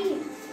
Please.